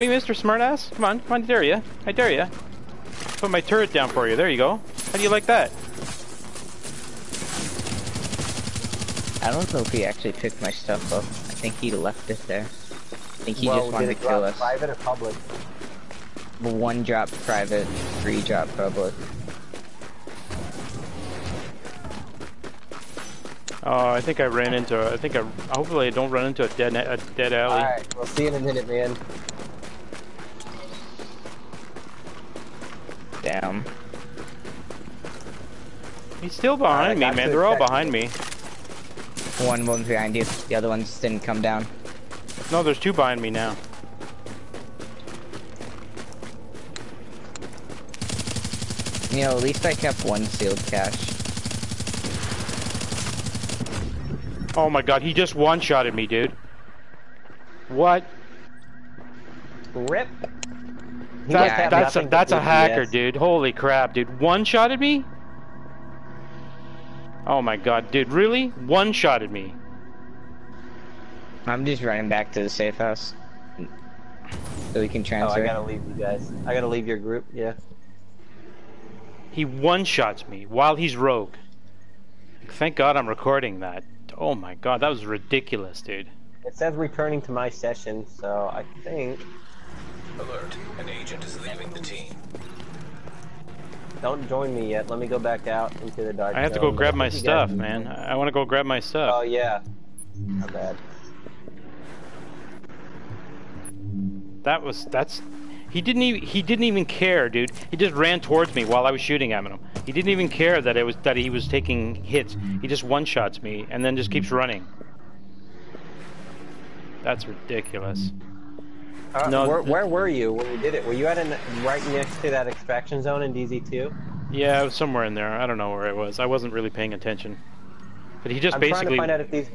me, Mr. Smartass. Come on, come on, I dare you. I dare you. Put my turret down for you. There you go. How do you like that? I don't know if he actually picked my stuff up. I think he left it there. I think he well, just wanted to kill us. Private or public? One drop private, three drop public. Oh, I think I ran into. I think I. Hopefully, I don't run into a dead a dead alley. All right, we'll see you in a minute, man. Damn. He's still behind me, man. They're all behind me. One one's behind you. The other ones didn't come down. No, there's two behind me now. You know, at least I kept one sealed cache. Oh my god, he just one-shotted me, dude. What? Rip. He That- must that's a that's a hacker, DPS. dude. Holy crap, dude. One-shotted me? Oh my god, dude. Really? One-shotted me. I'm just running back to the safe house. So we can oh, transfer. Oh, transfer. I gotta leave you guys. I gotta leave your group. Yeah. He one-shots me while he's rogue. Thank God I'm recording that. Oh my god, that was ridiculous, dude. It says returning to my session, so I think. Alert. An agent is leaving the team. Don't join me yet. Let me go back out into the dark. I have to go grab my think you guys stuff, man. I want to go grab my stuff. Oh yeah. Not bad. That was that's he didn't even he didn't even care, dude. He just ran towards me while I was shooting at him. He didn't even care that it was that he was taking hits. He just one shots me and then just keeps running. That's ridiculous. Uh, No, where, where were you when you did it? Were you at an, right next to that extraction zone in DZ2? Yeah, it was somewhere in there. I don't know where it was. I wasn't really paying attention. But he just I'm trying to basically find out if these